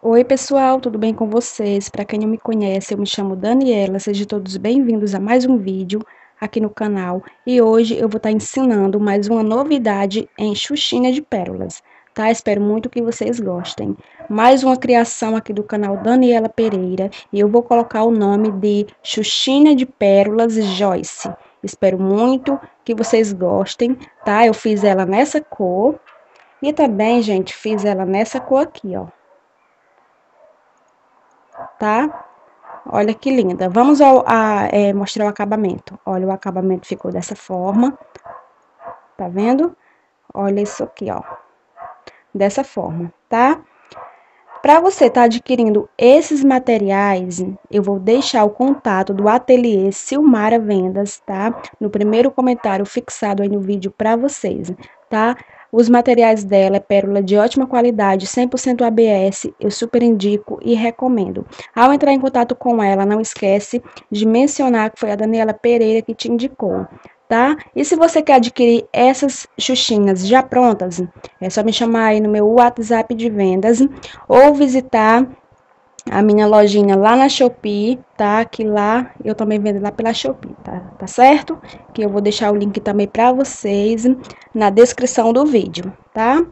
Oi, pessoal, tudo bem com vocês? Para quem não me conhece, eu me chamo Daniela. Sejam todos bem-vindos a mais um vídeo aqui no canal. E hoje eu vou estar ensinando mais uma novidade em Xuxinha de Pérolas, tá? Espero muito que vocês gostem. Mais uma criação aqui do canal Daniela Pereira e eu vou colocar o nome de Xuxinha de Pérolas Joyce. Espero muito que vocês gostem, tá? Eu fiz ela nessa cor e também, gente, fiz ela nessa cor aqui, ó tá? Olha que linda. Vamos ao, a, é, mostrar o acabamento. Olha, o acabamento ficou dessa forma. Tá vendo? Olha isso aqui, ó. Dessa forma, tá? Para você estar tá adquirindo esses materiais, eu vou deixar o contato do ateliê Silmara Vendas, tá? No primeiro comentário fixado aí no vídeo para vocês, tá? Os materiais dela é pérola de ótima qualidade, 100% ABS, eu super indico e recomendo. Ao entrar em contato com ela, não esquece de mencionar que foi a Daniela Pereira que te indicou, tá? E se você quer adquirir essas xuxinhas já prontas, é só me chamar aí no meu WhatsApp de vendas ou visitar a minha lojinha lá na Shopee, tá? Que lá eu também vendo lá pela Shopee, tá? Tá certo? Que eu vou deixar o link também para vocês na descrição do vídeo, tá?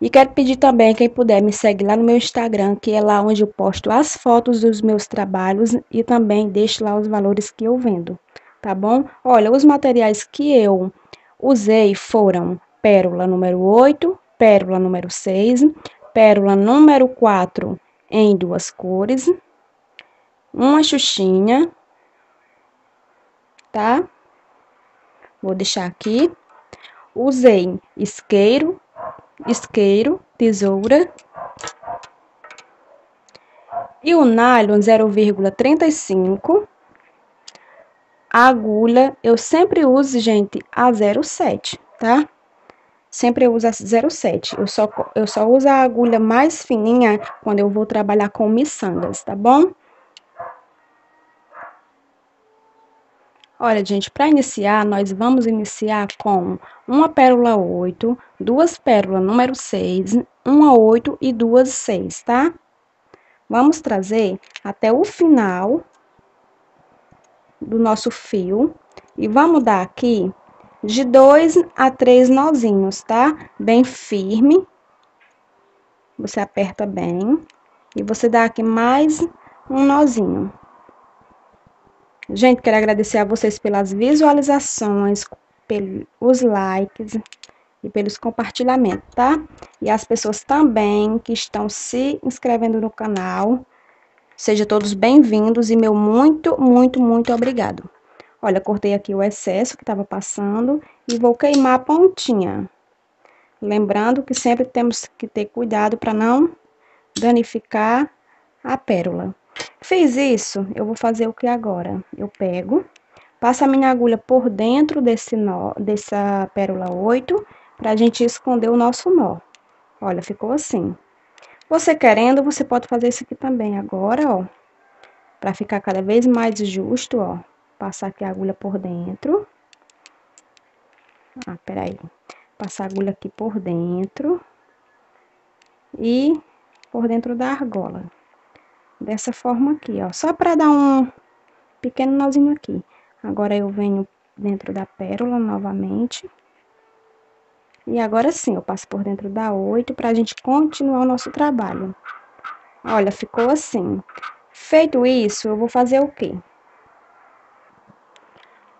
E quero pedir também, quem puder, me segue lá no meu Instagram, que é lá onde eu posto as fotos dos meus trabalhos e também deixo lá os valores que eu vendo, tá bom? Olha, os materiais que eu usei foram pérola número 8, pérola número 6, pérola número 4 em duas cores, uma xuxinha, tá? Vou deixar aqui. Usei isqueiro, isqueiro, tesoura. E o nylon 0,35. A agulha, eu sempre uso, gente, a 0,7, tá? Sempre eu uso a 07. Eu só, eu só uso a agulha mais fininha quando eu vou trabalhar com miçangas, tá bom? Olha, gente, para iniciar, nós vamos iniciar com uma pérola 8, duas pérolas número 6, uma 8 e duas 6, tá? Vamos trazer até o final do nosso fio e vamos dar aqui de dois a três nozinhos, tá? Bem firme. Você aperta bem. E você dá aqui mais um nozinho. Gente, quero agradecer a vocês pelas visualizações, pelos likes e pelos compartilhamentos, tá? E as pessoas também que estão se inscrevendo no canal. Sejam todos bem-vindos e meu muito, muito, muito obrigado. Olha, cortei aqui o excesso que estava passando e vou queimar a pontinha. Lembrando que sempre temos que ter cuidado para não danificar a pérola. Fiz isso, eu vou fazer o que agora? Eu pego, passo a minha agulha por dentro desse nó, dessa pérola 8, para a gente esconder o nosso nó. Olha, ficou assim. Você querendo, você pode fazer isso aqui também agora, ó. Para ficar cada vez mais justo, ó passar aqui a agulha por dentro. Ah, peraí. Passar a agulha aqui por dentro. E por dentro da argola. Dessa forma aqui, ó. Só para dar um pequeno nozinho aqui. Agora, eu venho dentro da pérola novamente. E agora sim, eu passo por dentro da oito pra gente continuar o nosso trabalho. Olha, ficou assim. Feito isso, eu vou fazer o quê?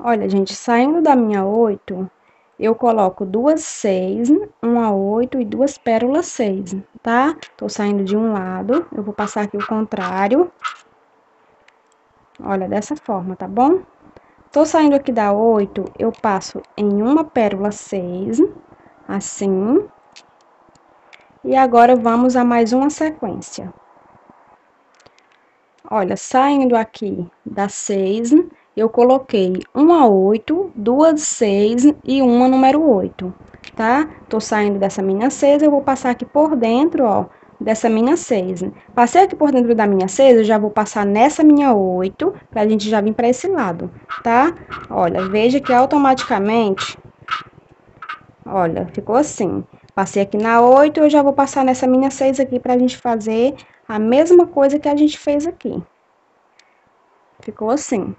Olha, gente, saindo da minha oito, eu coloco duas seis, uma oito e duas pérolas seis, tá? Tô saindo de um lado, eu vou passar aqui o contrário. Olha, dessa forma, tá bom? Tô saindo aqui da oito, eu passo em uma pérola seis, assim. E agora, vamos a mais uma sequência. Olha, saindo aqui da seis, eu coloquei uma 8, duas 6 e uma número 8, tá? Tô saindo dessa minha 6, eu vou passar aqui por dentro, ó, dessa minha 6. Passei aqui por dentro da minha 6, eu já vou passar nessa minha 8, pra gente já vir pra esse lado, tá? Olha, veja que automaticamente, olha, ficou assim. Passei aqui na 8, eu já vou passar nessa minha 6 aqui pra gente fazer a mesma coisa que a gente fez aqui. Ficou assim.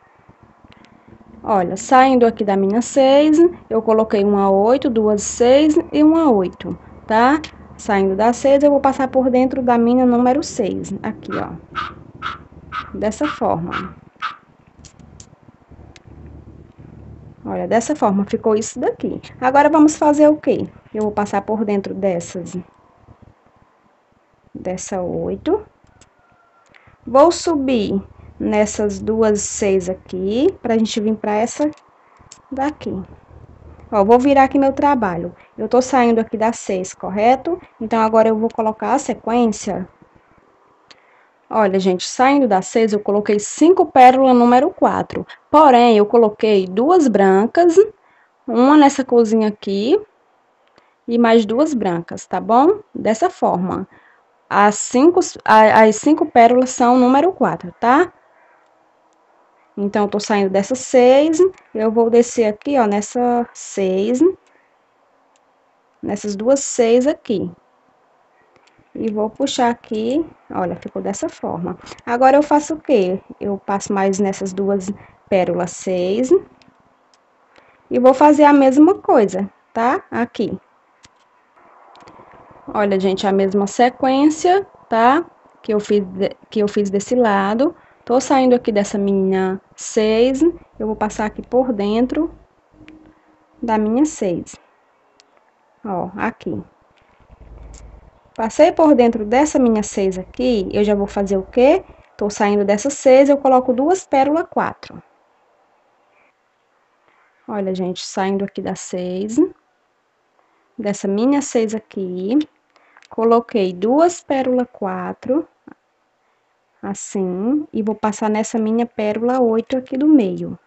Olha, saindo aqui da minha 6, eu coloquei uma 8, duas 6 e uma 8, tá? Saindo da 6, eu vou passar por dentro da minha número 6, aqui, ó. Dessa forma. Olha, dessa forma ficou isso daqui. Agora, vamos fazer o quê? Eu vou passar por dentro dessas... Dessa 8. Vou subir nessas duas 6 aqui, pra gente vir pra essa daqui. Ó, vou virar aqui meu trabalho. Eu tô saindo aqui da 6, correto? Então, agora eu vou colocar a sequência. Olha, gente, saindo da 6, eu coloquei 5 pérolas número 4. Porém, eu coloquei duas brancas, uma nessa cozinha aqui e mais duas brancas, tá bom? Dessa forma. As cinco, as cinco pérolas são número 4, tá? Então, eu tô saindo dessa 6, eu vou descer aqui, ó, nessa 6, nessas duas 6 aqui. E vou puxar aqui, olha, ficou dessa forma. Agora, eu faço o quê? Eu passo mais nessas duas pérolas 6. E vou fazer a mesma coisa, tá? Aqui. Olha, gente, a mesma sequência, tá? Que eu fiz, que eu fiz desse lado. Tô saindo aqui dessa minha 6, eu vou passar aqui por dentro da minha 6. Ó, aqui. Passei por dentro dessa minha 6 aqui, eu já vou fazer o quê? Tô saindo dessa 6, eu coloco duas pérolas 4. Olha, gente, saindo aqui da 6, dessa minha 6 aqui, coloquei duas pérolas 4 assim, e vou passar nessa minha pérola 8 aqui do meio.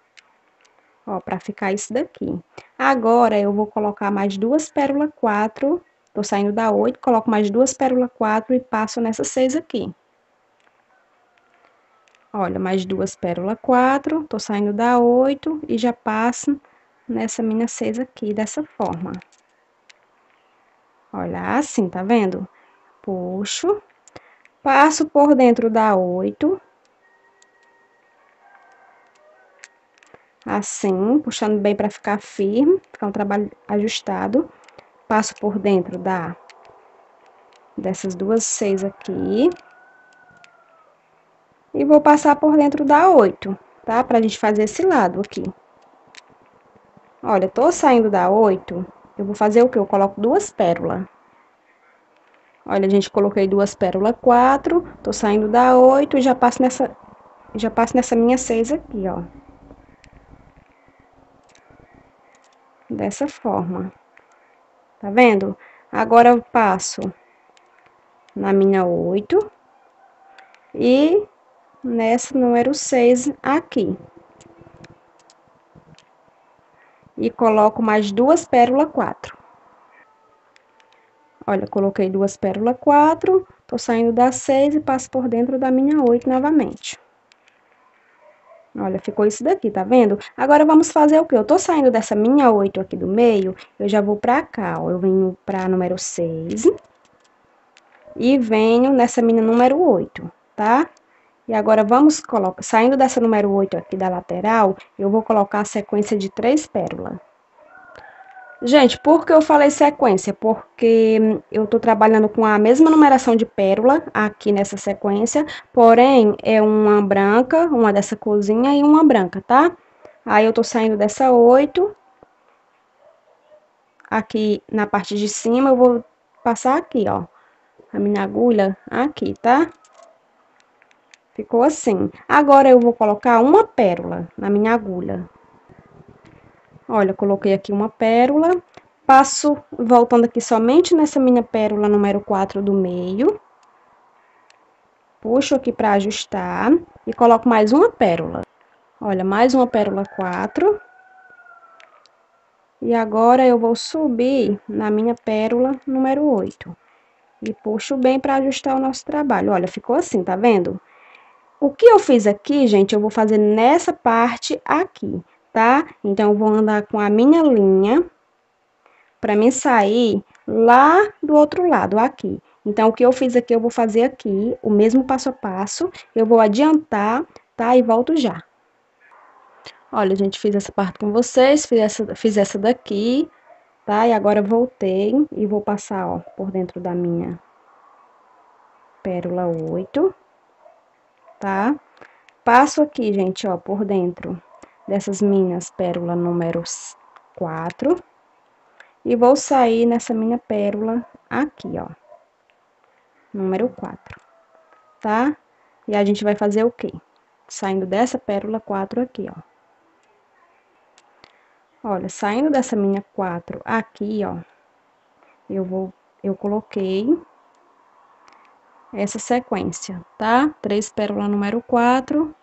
Ó, pra ficar isso daqui. Agora, eu vou colocar mais duas pérolas 4, tô saindo da 8, coloco mais duas pérolas 4 e passo nessa 6 aqui. Olha, mais duas pérolas 4, tô saindo da 8 e já passo nessa minha 6 aqui, dessa forma. Olha, assim, tá vendo? Puxo Passo por dentro da oito. Assim, puxando bem para ficar firme, ficar um trabalho ajustado. Passo por dentro da dessas duas seis aqui. E vou passar por dentro da oito, tá? Pra gente fazer esse lado aqui. Olha, tô saindo da oito, eu vou fazer o que? Eu coloco duas pérolas. Olha, gente, coloquei duas pérolas quatro, tô saindo da oito e já passo nessa, já passo nessa minha seis aqui, ó. Dessa forma. Tá vendo? Agora, eu passo na minha oito e nessa número seis aqui. E coloco mais duas pérolas quatro. Olha, coloquei duas pérolas quatro, tô saindo da seis e passo por dentro da minha oito novamente. Olha, ficou isso daqui, tá vendo? Agora, vamos fazer o quê? Eu tô saindo dessa minha oito aqui do meio, eu já vou pra cá, ó. Eu venho pra número seis e venho nessa minha número oito, tá? E agora, vamos colocar... Saindo dessa número oito aqui da lateral, eu vou colocar a sequência de três pérolas. Gente, por que eu falei sequência? Porque eu tô trabalhando com a mesma numeração de pérola aqui nessa sequência, porém, é uma branca, uma dessa cozinha e uma branca, tá? Aí, eu tô saindo dessa oito. Aqui na parte de cima, eu vou passar aqui, ó. A minha agulha aqui, tá? Ficou assim. Agora, eu vou colocar uma pérola na minha agulha. Olha, coloquei aqui uma pérola, passo voltando aqui somente nessa minha pérola número 4 do meio. Puxo aqui para ajustar e coloco mais uma pérola. Olha, mais uma pérola 4. E agora, eu vou subir na minha pérola número 8. E puxo bem para ajustar o nosso trabalho. Olha, ficou assim, tá vendo? O que eu fiz aqui, gente, eu vou fazer nessa parte aqui tá? Então, eu vou andar com a minha linha para me sair lá do outro lado, aqui. Então, o que eu fiz aqui, eu vou fazer aqui, o mesmo passo a passo, eu vou adiantar, tá? E volto já. Olha, gente, fiz essa parte com vocês, fiz essa, fiz essa daqui, tá? E agora voltei e vou passar, ó, por dentro da minha pérola 8, tá? Passo aqui, gente, ó, por dentro dessas minhas pérola número 4. E vou sair nessa minha pérola aqui, ó. Número 4, tá? E a gente vai fazer o quê? Saindo dessa pérola 4 aqui, ó. Olha, saindo dessa minha 4 aqui, ó, eu vou, eu coloquei essa sequência, tá? Três pérolas número 4,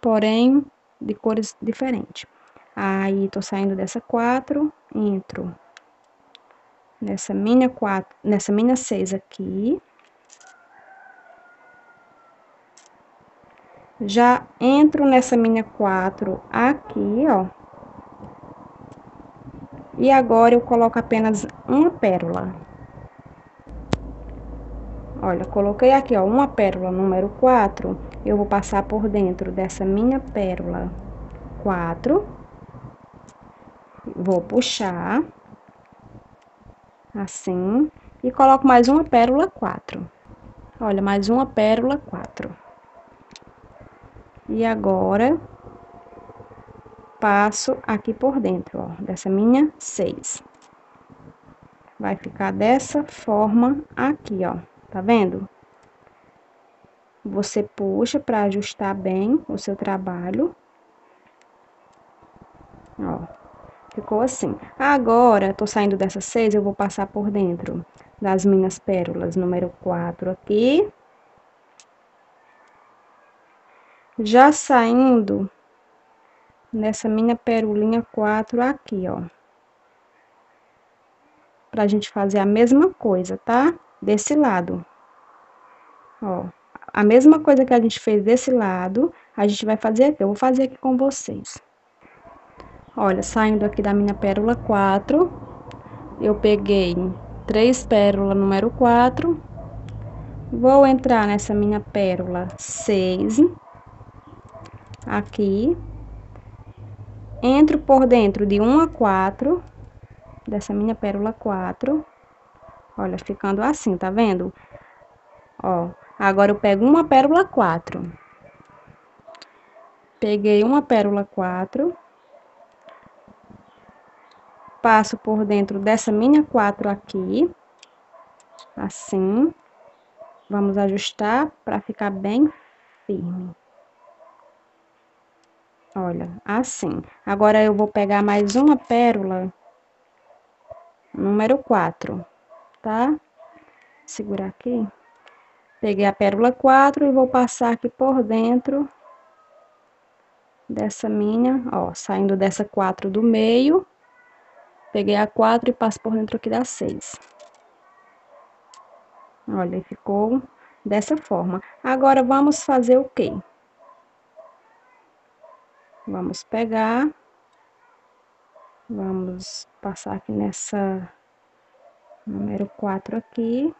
porém, de cores diferentes. Aí, tô saindo dessa 4, entro nessa minha 4, nessa minha 6 aqui. Já entro nessa minha 4 aqui, ó. E agora, eu coloco apenas uma pérola. Olha, coloquei aqui, ó, uma pérola número 4, eu vou passar por dentro dessa minha pérola 4. Vou puxar, assim, e coloco mais uma pérola 4. Olha, mais uma pérola 4. E agora, passo aqui por dentro, ó, dessa minha seis. Vai ficar dessa forma aqui, ó, tá vendo? Você puxa para ajustar bem o seu trabalho. Ó, ficou assim. Agora, tô saindo dessa seis, eu vou passar por dentro das minhas pérolas número 4 aqui. Já saindo nessa minha perulinha 4 aqui, ó. Pra gente fazer a mesma coisa, tá? Desse lado. Ó, a mesma coisa que a gente fez desse lado, a gente vai fazer aqui. Eu vou fazer aqui com vocês. Olha, saindo aqui da minha pérola 4, eu peguei três pérolas número 4, vou entrar nessa minha pérola 6, aqui, entro por dentro de 1 a 4, dessa minha pérola 4, olha, ficando assim, tá vendo? Ó, agora eu pego uma pérola 4. Peguei uma pérola 4. Passo por dentro dessa minha 4 aqui, assim. Vamos ajustar para ficar bem firme. Olha, assim. Agora, eu vou pegar mais uma pérola, número 4, tá? Segurar aqui. Peguei a pérola 4 e vou passar aqui por dentro dessa minha, ó, saindo dessa 4 do meio. Peguei a 4 e passo por dentro aqui da 6. Olha, ficou dessa forma. Agora, vamos fazer o quê? Vamos pegar, vamos passar aqui nessa número 4 aqui.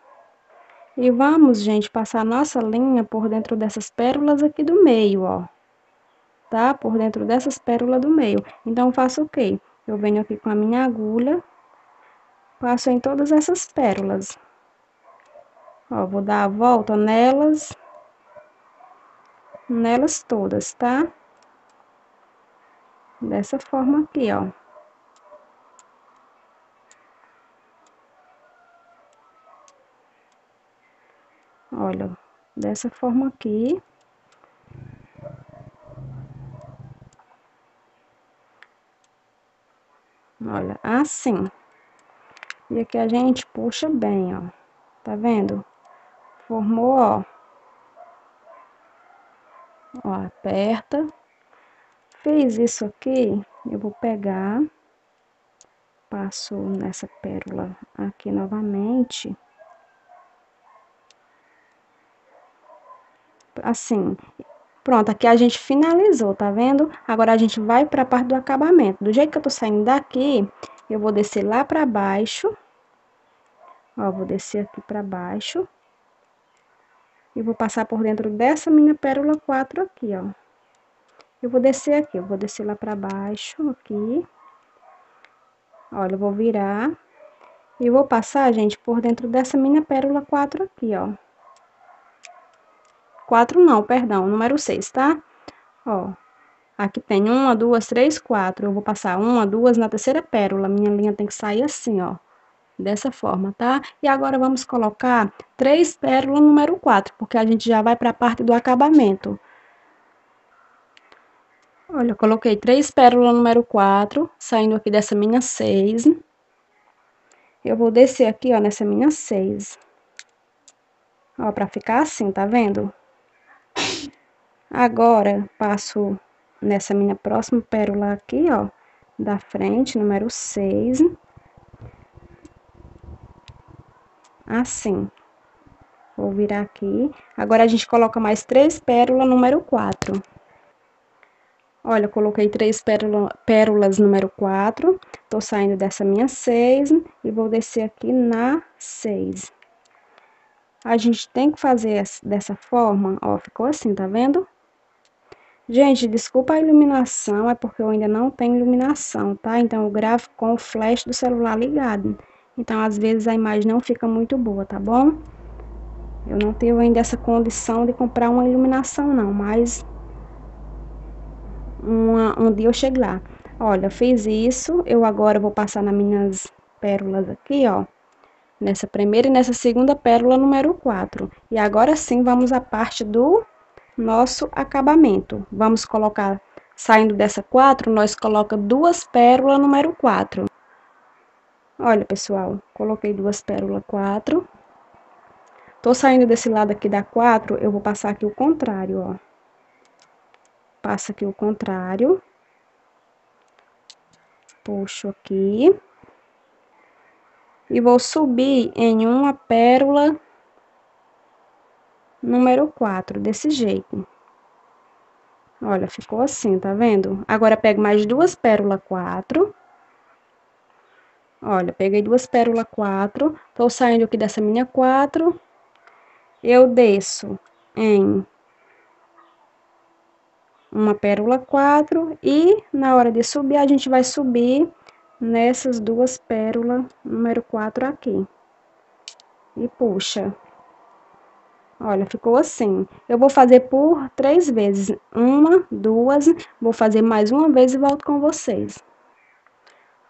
E vamos, gente, passar nossa linha por dentro dessas pérolas aqui do meio, ó. Tá? Por dentro dessas pérolas do meio. Então, faço o quê? Eu venho aqui com a minha agulha, passo em todas essas pérolas. Ó, vou dar a volta nelas, nelas todas, tá? Dessa forma aqui, ó. Olha, dessa forma aqui. Olha, assim. E aqui a gente puxa bem, ó. Tá vendo? Formou, ó. Ó, aperta. Fiz isso aqui, eu vou pegar, passo nessa pérola aqui novamente. Assim, pronto, aqui a gente finalizou, tá vendo? Agora, a gente vai pra parte do acabamento. Do jeito que eu tô saindo daqui, eu vou descer lá pra baixo, Ó, vou descer aqui pra baixo. E vou passar por dentro dessa minha pérola 4 aqui, ó. Eu vou descer aqui, eu vou descer lá pra baixo, aqui. Olha, eu vou virar. E vou passar, gente, por dentro dessa minha pérola 4 aqui, ó. 4 não, perdão, número 6, tá? Ó, aqui tem uma, duas, três, quatro. Eu vou passar uma, duas na terceira pérola. Minha linha tem que sair assim, ó. Dessa forma, tá? E agora vamos colocar três pérolas número 4, porque a gente já vai para a parte do acabamento. Olha, eu coloquei três pérolas número 4, saindo aqui dessa minha 6. Eu vou descer aqui, ó, nessa minha 6. Ó, pra ficar assim, tá vendo? Agora, passo nessa minha próxima pérola aqui, ó, da frente, número 6. Assim. Vou virar aqui. Agora, a gente coloca mais três pérolas, número 4. Olha, coloquei três pérola, pérolas número 4. Tô saindo dessa minha 6 e vou descer aqui na 6. A gente tem que fazer dessa forma, ó, ficou assim, tá vendo? Gente, desculpa a iluminação, é porque eu ainda não tenho iluminação, tá? Então, eu gravo com o flash do celular ligado. Então, às vezes, a imagem não fica muito boa, tá bom? Eu não tenho ainda essa condição de comprar uma iluminação, não, mas... Uma, um dia eu chego lá. Olha, fiz isso, eu agora vou passar nas minhas pérolas aqui, ó. Nessa primeira e nessa segunda pérola número 4. E agora sim, vamos à parte do nosso acabamento. Vamos colocar, saindo dessa 4, nós coloca duas pérolas número 4. Olha, pessoal, coloquei duas pérolas 4. Tô saindo desse lado aqui da 4, eu vou passar aqui o contrário, ó. Passa aqui o contrário. Puxo aqui. E vou subir em uma pérola número 4, desse jeito. Olha, ficou assim, tá vendo? Agora, pego mais duas pérolas 4. Olha, peguei duas pérolas 4. Tô saindo aqui dessa minha 4. Eu desço em uma pérola 4 e na hora de subir, a gente vai subir nessas duas pérolas número 4 aqui. E puxa. Olha, ficou assim. Eu vou fazer por três vezes. Uma, duas, vou fazer mais uma vez e volto com vocês.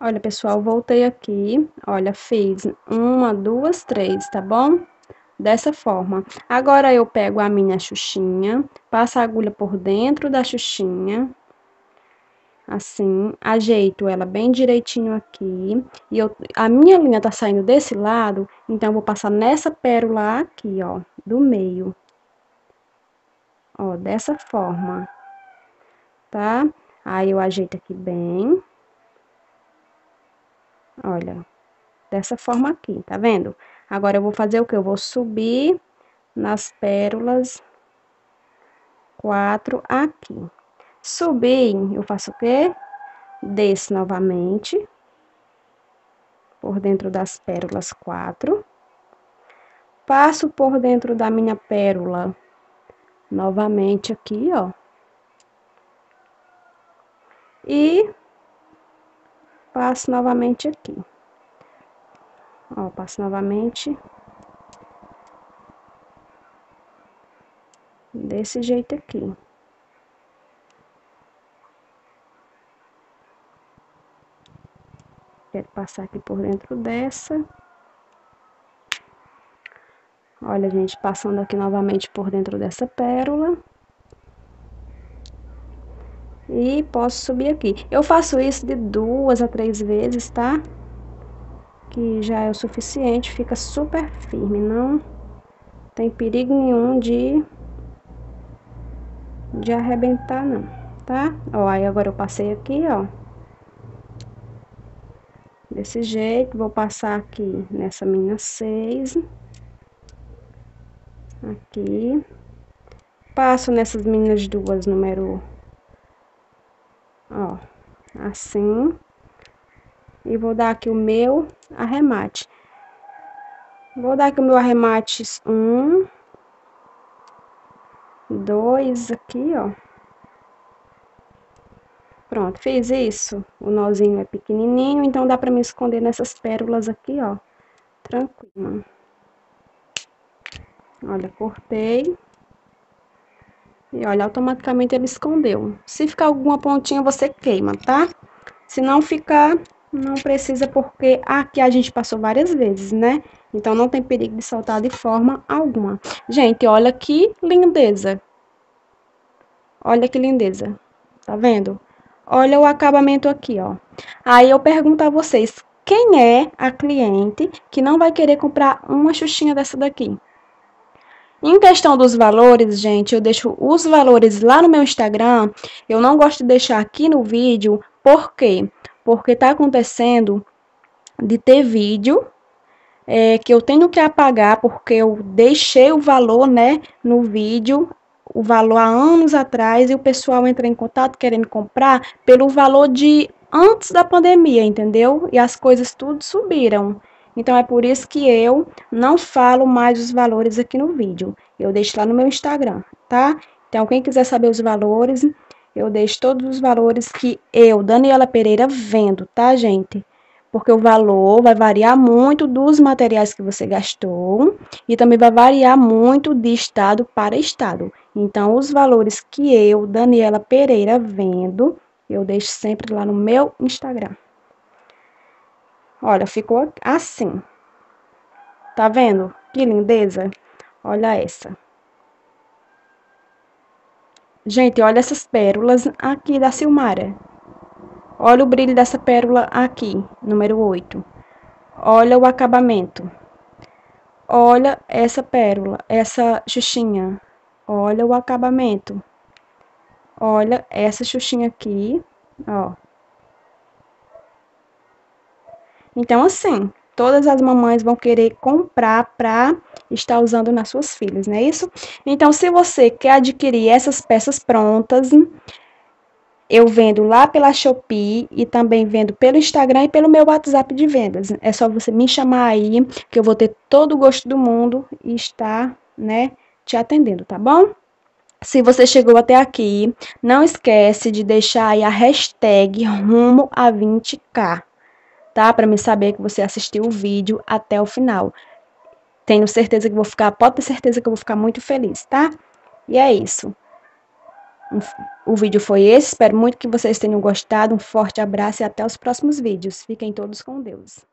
Olha, pessoal, voltei aqui. Olha, fiz uma, duas, três, tá bom? Dessa forma. Agora, eu pego a minha xuxinha, passo a agulha por dentro da xuxinha, assim, ajeito ela bem direitinho aqui, e eu, a minha linha tá saindo desse lado, então, eu vou passar nessa pérola aqui, ó, do meio. Ó, dessa forma, tá? Aí, eu ajeito aqui bem. Olha, dessa forma aqui, tá vendo? Agora, eu vou fazer o que? Eu vou subir nas pérolas quatro aqui. Subir, eu faço o quê? Desço novamente. Por dentro das pérolas quatro. Passo por dentro da minha pérola novamente aqui, ó. E passo novamente aqui. Ó, passo novamente. Desse jeito aqui. Quero passar aqui por dentro dessa. Olha, gente, passando aqui novamente por dentro dessa pérola. E posso subir aqui. Eu faço isso de duas a três vezes, tá? Que já é o suficiente, fica super firme, não tem perigo nenhum de, de arrebentar, não, tá? Ó, aí agora eu passei aqui, ó. Desse jeito, vou passar aqui nessa minha seis. Aqui. Passo nessas minhas duas número... Ó, assim. E vou dar aqui o meu arremate. Vou dar aqui o meu arremate um, dois aqui, ó. Pronto, fiz isso. O nozinho é pequenininho, então dá pra me esconder nessas pérolas aqui, ó. Tranquilo. Olha, cortei. E olha, automaticamente ele escondeu. Se ficar alguma pontinha, você queima, tá? Se não ficar, não precisa, porque aqui a gente passou várias vezes, né? Então, não tem perigo de soltar de forma alguma. Gente, olha que lindeza. Olha que lindeza. Tá vendo? Olha o acabamento aqui, ó. Aí eu pergunto a vocês, quem é a cliente que não vai querer comprar uma xuxinha dessa daqui? Em questão dos valores, gente, eu deixo os valores lá no meu Instagram. Eu não gosto de deixar aqui no vídeo, por quê? Porque tá acontecendo de ter vídeo é, que eu tenho que apagar porque eu deixei o valor, né, no vídeo, o valor há anos atrás e o pessoal entra em contato querendo comprar pelo valor de antes da pandemia, entendeu? E as coisas tudo subiram. Então, é por isso que eu não falo mais os valores aqui no vídeo. Eu deixo lá no meu Instagram, tá? Então, quem quiser saber os valores, eu deixo todos os valores que eu, Daniela Pereira, vendo, tá, gente? Porque o valor vai variar muito dos materiais que você gastou e também vai variar muito de estado para estado. Então, os valores que eu, Daniela Pereira, vendo, eu deixo sempre lá no meu Instagram. Olha, ficou assim. Tá vendo? Que lindeza. Olha essa. Gente, olha essas pérolas aqui da Silmara. Olha o brilho dessa pérola aqui, número 8. Olha o acabamento. Olha essa pérola, essa xuxinha. Olha o acabamento. Olha essa xuxinha aqui, ó. Então, assim, todas as mamães vão querer comprar para estar usando nas suas filhas, não é isso? Então, se você quer adquirir essas peças prontas, eu vendo lá pela Shopee e também vendo pelo Instagram e pelo meu WhatsApp de vendas. É só você me chamar aí, que eu vou ter todo o gosto do mundo e estar, né, te atendendo, tá bom? Se você chegou até aqui, não esquece de deixar aí a hashtag rumo a 20k tá? Para me saber que você assistiu o vídeo até o final. Tenho certeza que vou ficar, pode ter certeza que eu vou ficar muito feliz, tá? E é isso. O vídeo foi esse, espero muito que vocês tenham gostado. Um forte abraço e até os próximos vídeos. Fiquem todos com Deus.